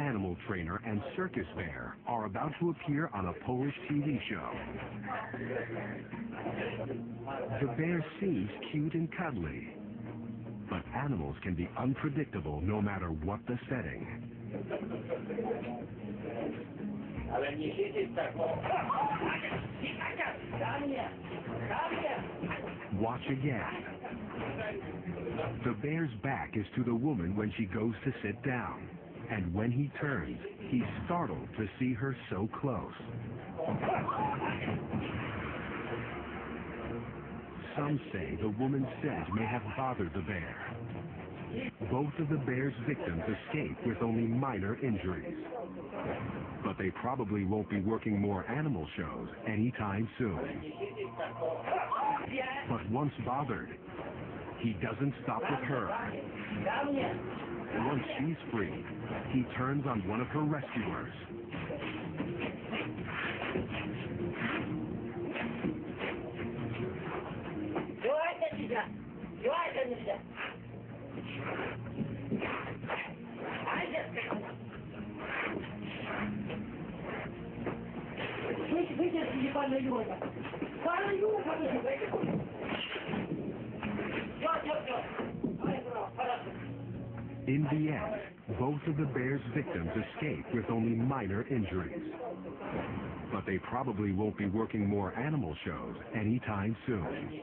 animal trainer and circus bear are about to appear on a Polish TV show. The bear seems cute and cuddly, but animals can be unpredictable no matter what the setting. Ale nie siedzieć tak, bo... Dla mnie! Dla mnie! Watch again. The bear's back is to the woman when she goes to sit down. And when he turns, he's startled to see her so close. Some say the woman's scent may have bothered the bear. Both of the bear's victims escape with only minor injuries. But they probably won't be working more animal shows anytime soon. But once bothered, he doesn't stop with her. Once she's free, he turns on one of her rescuers. Działajcie dzisiaj! Działajcie dzisiaj! Wyjdź, wyjdzie z In the end, both of the bear's victims escape with only minor injuries. But they probably won't be working more animal shows anytime soon.